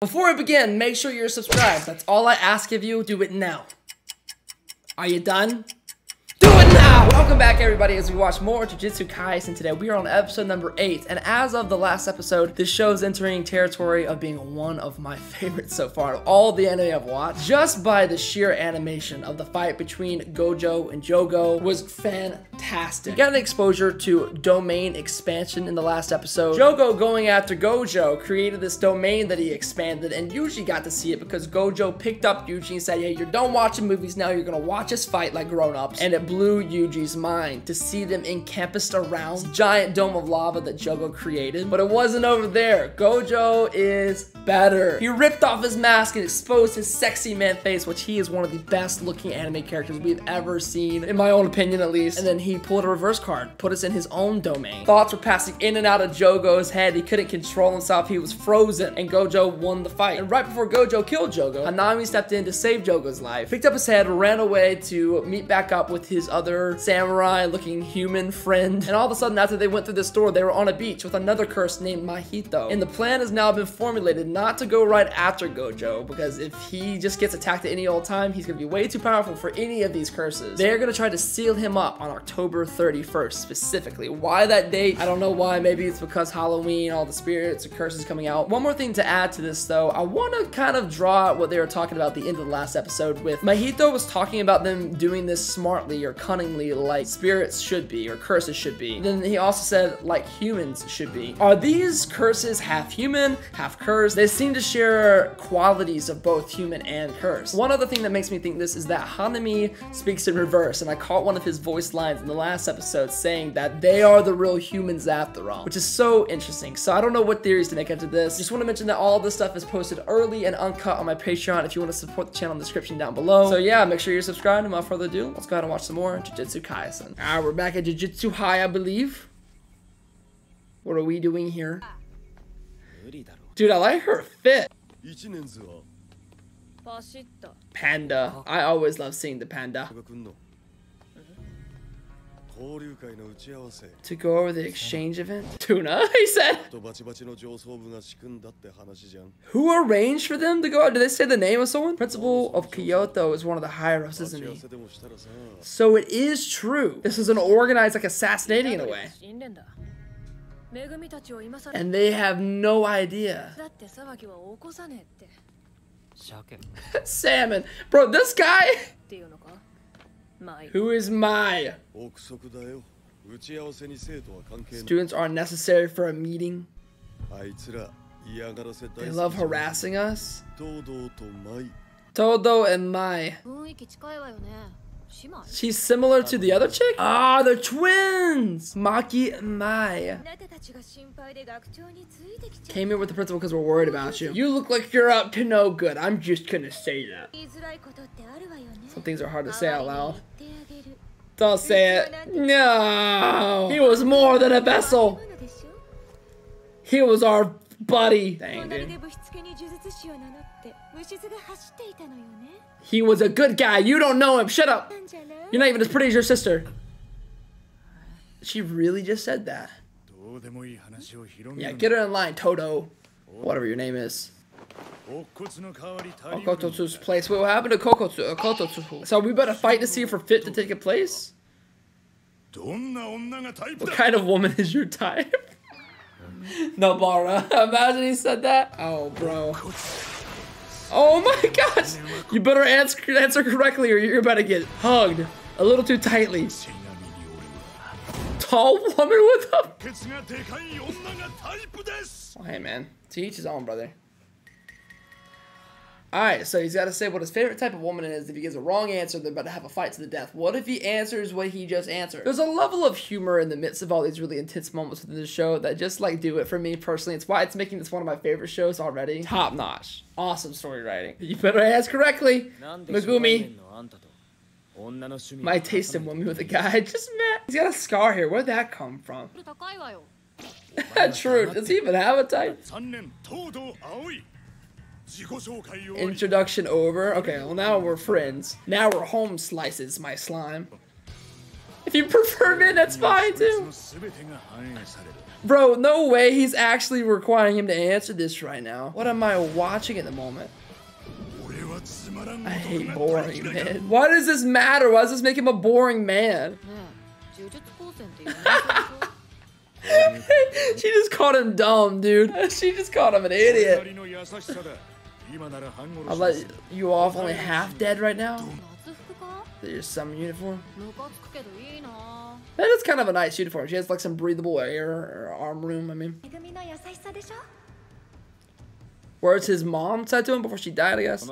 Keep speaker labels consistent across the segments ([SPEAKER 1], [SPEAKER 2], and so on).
[SPEAKER 1] Before I begin, make sure you're subscribed. That's all I ask of you. Do it now. Are you done? Welcome back everybody as we watch more Jujutsu Kaisen today. We are on episode number 8 and as of the last episode, this show is entering territory of being one of my favorites so far. Of all the anime I've watched, just by the sheer animation of the fight between Gojo and Jogo was fantastic. We got an exposure to domain expansion in the last episode. Jogo going after Gojo created this domain that he expanded and Yuji got to see it because Gojo picked up Yuji and said, hey, you're done watching movies now, you're gonna watch us fight like grown-ups. And it blew Yuji's mind to see them encompassed around this giant dome of lava that Jogo created. But it wasn't over there. Gojo is better. He ripped off his mask and exposed his sexy man face, which he is one of the best looking anime characters we've ever seen, in my own opinion at least. And then he pulled a reverse card, put us in his own domain. Thoughts were passing in and out of Jogo's head. He couldn't control himself. He was frozen, and Gojo won the fight. And right before Gojo killed Jogo, Hanami stepped in to save Jogo's life, picked up his head, ran away to meet back up with his other samurai looking human friend. And all of a sudden, after they went through this door, they were on a beach with another curse named Mahito. And the plan has now been formulated not to go right after Gojo, because if he just gets attacked at any old time, he's gonna be way too powerful for any of these curses. They're gonna try to seal him up on October 31st specifically. Why that date? I don't know why. Maybe it's because Halloween, all the spirits and curses coming out. One more thing to add to this though, I want to kind of draw out what they were talking about the end of the last episode with Mahito was talking about them doing this smartly or cunningly like spirits should be or curses should be. Then he also said like humans should be. Are these curses half human, half curse? They seem to share qualities of both human and curse. One other thing that makes me think this is that Hanami speaks in reverse and I caught one of his voice lines in the last episode saying that they are the real humans after all, which is so interesting. So I don't know what theories to make after this. Just want to mention that all this stuff is posted early and uncut on my Patreon if you want to support the channel in the description down below. So yeah, make sure you're subscribed and without further ado, let's go ahead and watch some more Jujutsu Kaisen. Alright, we're back at Jujutsu High, I believe. What are we doing here? Ah. Dude, I like her fit. Panda. I always love seeing the panda. To go over the exchange event? Tuna, he said. Who arranged for them to go out? Did they say the name of someone? Principal of Kyoto is one of the higher ups, isn't he? So it is true. This is an organized, like, assassinating in a way. And they have no idea. Salmon. Bro, this guy who is my students are necessary for a meeting. They love harassing us. Todo and Mai. She's similar to the other chick? Ah, they're twins! Maki and Mai. Came here with the principal because we're worried about you. You look like you're up to no good. I'm just gonna say that. Some things are hard to say out loud. Don't say it. No! He was more than a vessel! He was our buddy! Dang, dude. He was a good guy. You don't know him. Shut up. You're not even as pretty as your sister. She really just said that. Yeah, get her in line, Todo. Whatever your name is. Okkotsu's place. Wait, what happened to Kokotsu? Uh, Okkotsu. So we better fight to see if we're fit to take a place? What kind of woman is your type? Nobara. Imagine he said that. Oh, bro. Oh my gosh! You better answer, answer correctly or you're about to get hugged a little too tightly. Tall woman with a... Hey man, to each his own, brother. Alright, so he's got to say what his favorite type of woman is. If he gives a wrong answer, they're about to have a fight to the death. What if he answers what he just answered? There's a level of humor in the midst of all these really intense moments within the show that just, like, do it for me personally. It's why it's making this one of my favorite shows already. Top notch. Awesome story writing. You better ask correctly, Megumi. My taste in women with a guy just met. He's got a scar here. Where'd that come from? True. Does he even have a type? Introduction over. Okay, well now we're friends. Now we're home slices, my slime. If you prefer men, that's fine too. Bro, no way he's actually requiring him to answer this right now. What am I watching at the moment? I hate boring men. Why does this matter? Why does this make him a boring man? she just called him dumb, dude. She just called him an idiot. I'll let you off only half dead right now? Your some uniform? That is kind of a nice uniform. She has like some breathable air or arm room, I mean. Where's his mom said to him before she died, I guess.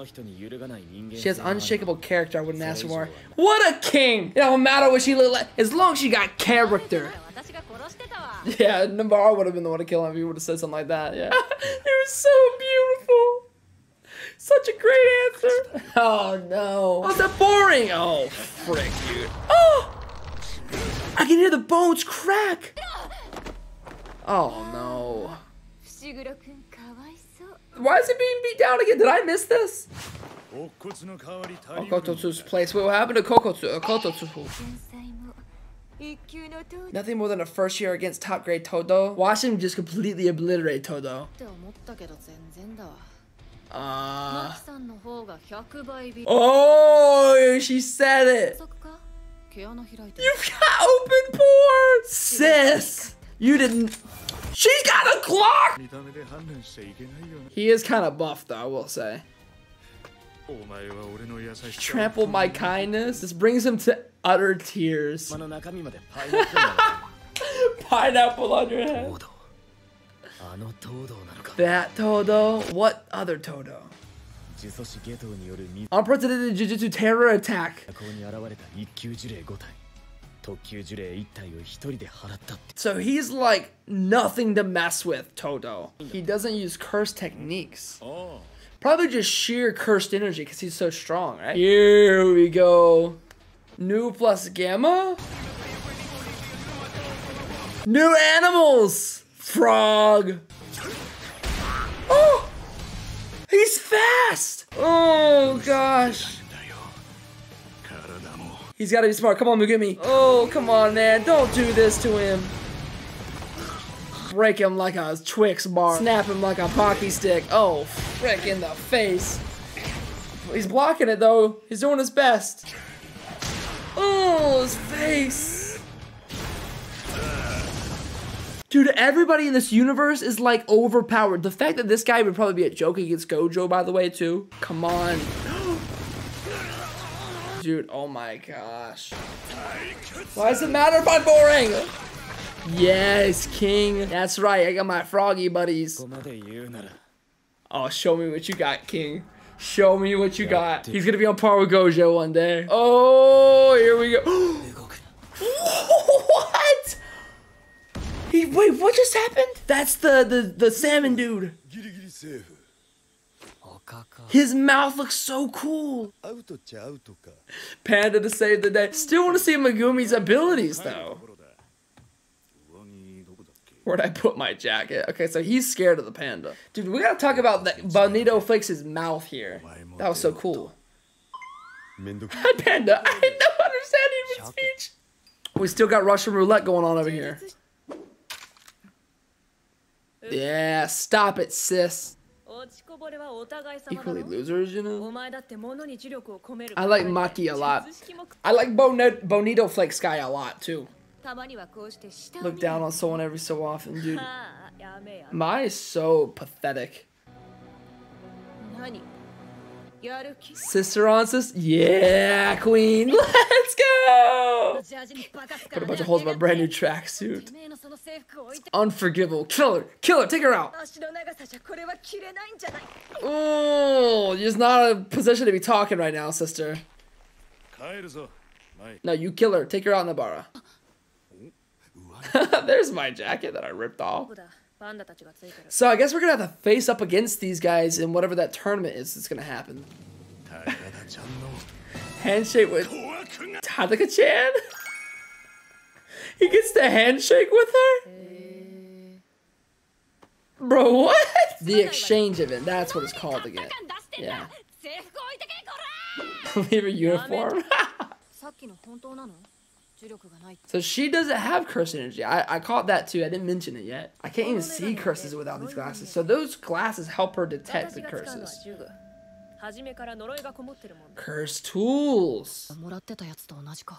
[SPEAKER 1] She has unshakable character. I wouldn't ask for more. What a king! It don't matter what she looked like, as long as she got character. Yeah, Nobara would have been the one to kill him if he would have said something like that. Yeah. it was so beautiful. Such a great answer. Oh no. Oh, that boring. Oh, frick, dude. Oh, I can hear the bones crack. Oh no. Why is it being beat down again? Did I miss this? Okkotsu's place. Wait, what happened to Kokotsu?
[SPEAKER 2] Okkotsu.
[SPEAKER 1] Nothing more than a first year against top grade Todo. Watch him just completely obliterate Todo. Uh, oh, she said it. You've got open pores, sis. You didn't. She's got a clock. He is kind of buff, though. I will say.
[SPEAKER 3] She
[SPEAKER 1] trampled my kindness. This brings him to utter tears. Pineapple on your head. That Todo? What other Todo? Unprecedented Jujutsu terror attack. So he's like nothing to mess with, Todo. He doesn't use curse techniques.
[SPEAKER 3] Oh.
[SPEAKER 1] Probably just sheer cursed energy because he's so strong, right? Here we go. New plus gamma? New animals! Frog! Oh! He's fast! Oh, gosh. He's gotta be smart. Come on, Megumi. Oh, come on, man. Don't do this to him. Break him like a Twix bar. Snap him like a Pocky stick. Oh, frick in the face. He's blocking it, though. He's doing his best. Oh, his face. Dude, everybody in this universe is like overpowered. The fact that this guy would probably be a joke against Gojo, by the way, too. Come on. Dude, oh my gosh. Why does it matter if I'm boring? Yes, king. That's right, I got my froggy buddies. Oh, show me what you got, king. Show me what you got. He's gonna be on par with Gojo one day. Oh, here we go. what? He, wait, what just happened? That's the, the, the salmon dude. His mouth looks so cool. Panda to save the day. Still want to see Megumi's abilities, though. Where'd I put my jacket? Okay, so he's scared of the panda. Dude, we gotta talk about that. Bonito Flakes' mouth here. That was so cool. Panda. I don't understand human speech. We still got Russian roulette going on over here. Yeah, stop it, sis. Equally losers, you know? I like Maki a lot. I like Bonet Bonito Flake Sky a lot, too. Look down on someone every so often, dude. My is so pathetic. Sister on sister. Yeah, queen. Let's go. Put a bunch of holes in my brand new tracksuit. Unforgivable. Kill her. Kill her. Take her out. Oh, you're not in a position to be talking right now, sister. No, you kill her. Take her out, Nobara. There's my jacket that I ripped off. So I guess we're gonna have to face up against these guys in whatever that tournament is that's gonna happen. handshake with Takada-chan. he gets to handshake with her. Bro, what? The exchange event. That's what it's called again. Yeah. Leave uniform. So she doesn't have curse energy. I, I caught that too. I didn't mention it yet. I can't even see curses without these glasses. So those glasses help her detect the curses. Curse tools.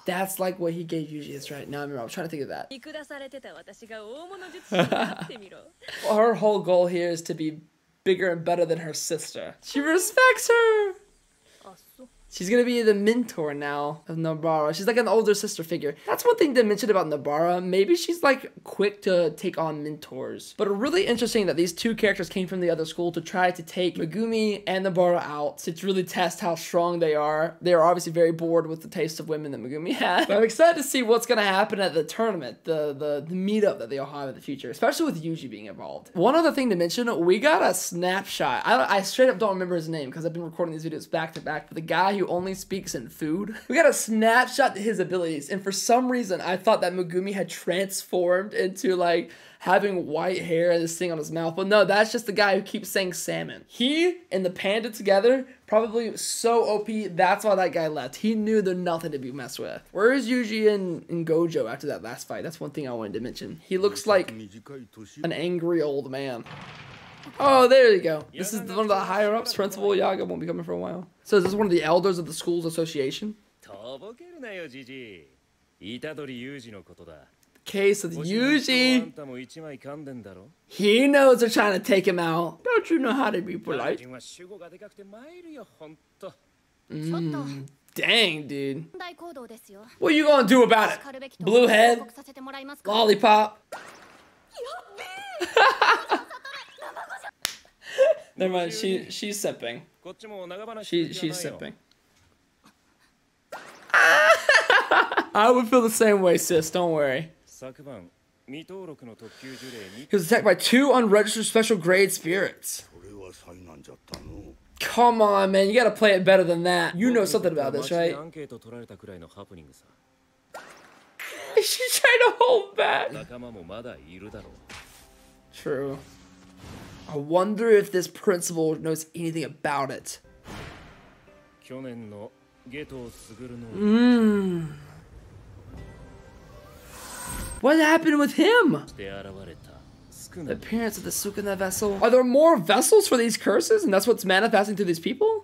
[SPEAKER 1] That's like what he gave you. That's right. Now I remember. I trying to think of that.
[SPEAKER 4] well,
[SPEAKER 1] her whole goal here is to be bigger and better than her sister. She respects her. She's gonna be the mentor now of Nobara. She's like an older sister figure. That's one thing to mention about Nobara. Maybe she's like quick to take on mentors. But really interesting that these two characters came from the other school to try to take Megumi and Nobara out to really test how strong they are. They are obviously very bored with the taste of women that Megumi had. But I'm excited to see what's gonna happen at the tournament, the, the, the meetup that they'll have in the future, especially with Yuji being involved. One other thing to mention, we got a snapshot. I, I straight up don't remember his name because I've been recording these videos back to back, but the guy who only speaks in food. We got a snapshot to his abilities, and for some reason, I thought that Megumi had transformed into like having white hair and this thing on his mouth. But no, that's just the guy who keeps saying salmon. He and the panda together, probably so OP, that's why that guy left. He knew they're nothing to be messed with. Where is Yuji and, and Gojo after that last fight? That's one thing I wanted to mention. He looks like an angry old man. Oh, there you go. This is one of the higher ups. Principal Yaga won't be coming for a while. So is this one of the elders of the school's association? Case of
[SPEAKER 5] the
[SPEAKER 1] Yuji. He knows they're trying to take him out. Don't you know how to be polite?
[SPEAKER 2] Mm.
[SPEAKER 1] Dang, dude. What are you gonna do about it? Blue head? Lollipop? Never mind. She she's sipping. She she's sipping. I would feel the same way, sis. Don't worry. He was attacked by two unregistered special grade spirits. Come on, man. You gotta play it better than that. You know something about this, right? She trying to hold back. True. I wonder if this principal knows anything about it.
[SPEAKER 5] Mm.
[SPEAKER 1] What happened with him? The appearance of the Sukuna vessel. Are there more vessels for these curses and that's what's manifesting to these people?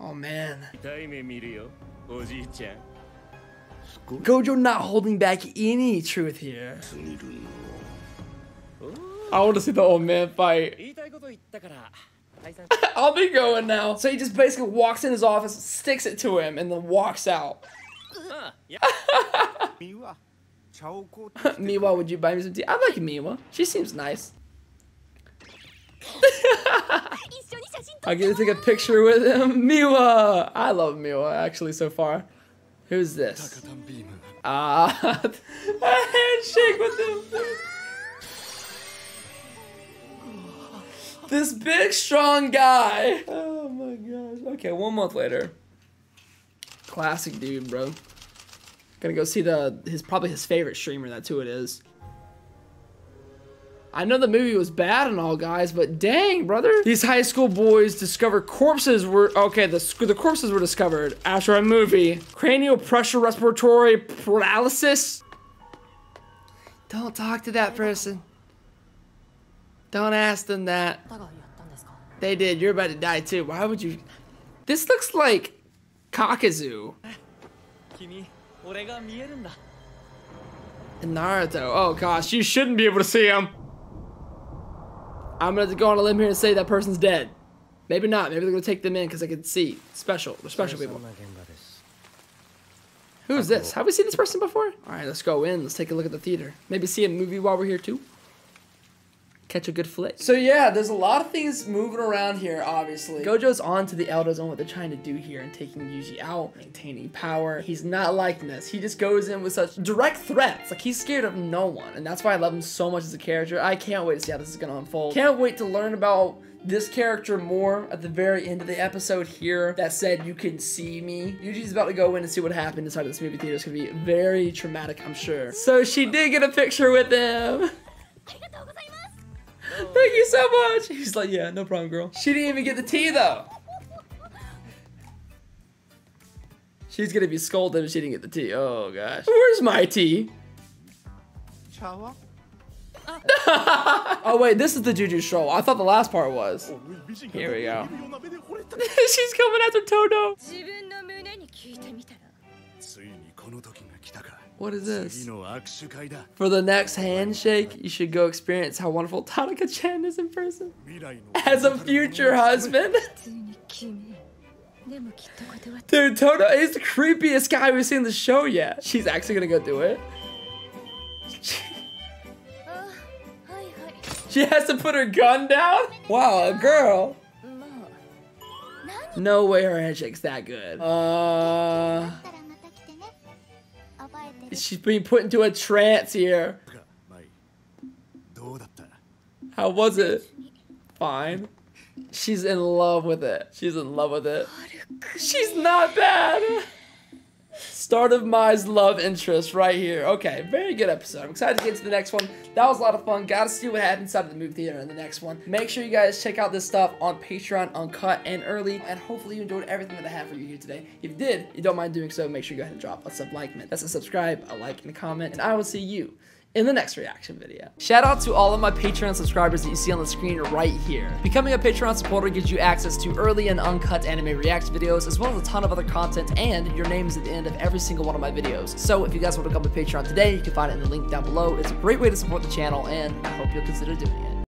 [SPEAKER 1] Oh man. Gojo not holding back any truth here. I want to see the old man fight. I'll be going now. So he just basically walks in his office, sticks it to him, and then walks out. Miwa, would you buy me some tea? I like Miwa. She seems nice. I'll get to take a picture with him. Miwa! I love Miwa, actually, so far. Who's this? Ah, uh, a handshake with him. this big, strong guy. Oh my gosh. Okay, one month later. Classic dude, bro. Gonna go see the his probably his favorite streamer. That's who it is. I know the movie was bad and all, guys, but dang, brother. These high school boys discover corpses were, okay, the, the corpses were discovered after a movie. Cranial pressure respiratory paralysis. Don't talk to that person. Don't ask them that. They did. You're about to die too. Why would you? This looks like
[SPEAKER 6] Kakuzu.
[SPEAKER 1] And Naruto. Oh gosh, you shouldn't be able to see him. I'm gonna go on a limb here and say that person's dead. Maybe not. Maybe they're gonna take them in because I can see special. They're special people. Who's this? Have we seen this person before? All right, let's go in. Let's take a look at the theater. Maybe see a movie while we're here too. Catch a good flick. So yeah, there's a lot of things moving around here, obviously. Gojo's on to the elders on what they're trying to do here and taking Yuji out, maintaining power. He's not liking this. He just goes in with such direct threats. Like he's scared of no one. And that's why I love him so much as a character. I can't wait to see how this is gonna unfold. Can't wait to learn about this character more at the very end of the episode here that said you can see me. Yuji's about to go in and see what happened inside of this movie theater. It's gonna be very traumatic, I'm sure. So she did get a picture with him. Thank you so much. He's like, yeah, no problem, girl. She didn't even get the tea though. She's gonna be scolded if she didn't get the tea. Oh gosh. Where's my tea? Chawa? oh wait, this is the Juju show. I thought the last part was. Here we go. She's coming after
[SPEAKER 3] Todo.
[SPEAKER 1] What is this? For the next handshake, you should go experience how wonderful Tanaka Chan is in person. As a future husband. Dude, Todo is the creepiest guy we've seen in the show yet. She's actually gonna go do it. she has to put her gun down? Wow, a girl. No way her handshake's that good. Uh... She's being put into a trance here. How was it? Fine. She's in love with it. She's in love with it. She's not bad. Start of Mai's love interest right here. Okay, very good episode. I'm excited to get to the next one. That was a lot of fun. Gotta see what happens inside of the movie theater in the next one. Make sure you guys check out this stuff on Patreon, uncut and early. And hopefully you enjoyed everything that I had for you here today. If you did, you don't mind doing so, make sure you go ahead and drop a sub like. That's a subscribe, a like, and a comment. And I will see you in the next reaction video. Shout out to all of my Patreon subscribers that you see on the screen right here. Becoming a Patreon supporter gives you access to early and uncut anime react videos, as well as a ton of other content, and your name is at the end of every single one of my videos. So if you guys want to become a Patreon today, you can find it in the link down below. It's a great way to support the channel, and I hope you'll consider doing it.